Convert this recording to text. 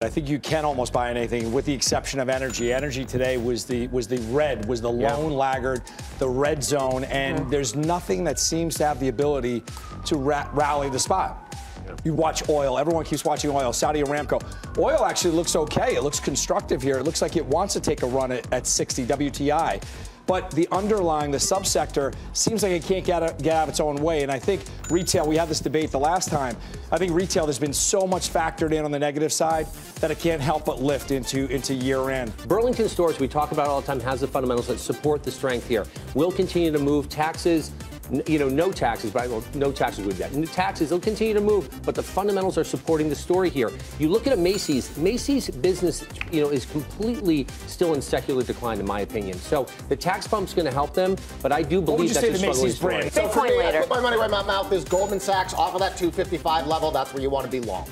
I think you can almost buy anything, with the exception of energy. Energy today was the was the red, was the lone yeah. laggard, the red zone, and mm-hmm. there's nothing that seems to have the ability to ra- rally the spot. Yeah. You watch oil. Everyone keeps watching oil. Saudi Aramco. Oil actually looks okay. It looks constructive here. It looks like it wants to take a run at, at 60 WTI but the underlying, the subsector, seems like it can't get out, get out of its own way. And I think retail, we had this debate the last time. I think retail, there's been so much factored in on the negative side that it can't help but lift into, into year end. Burlington Stores, we talk about all the time, has the fundamentals that support the strength here. We'll continue to move taxes you know, no taxes, but well, no taxes would be that. taxes, they'll continue to move, but the fundamentals are supporting the story here. You look at a Macy's, Macy's business, you know, is completely still in secular decline, in my opinion. So the tax bump's going to help them, but I do believe that's a Macy's brand. So for me, I put my money where my mouth is. Goldman Sachs off of that 255 level. That's where you want to be long.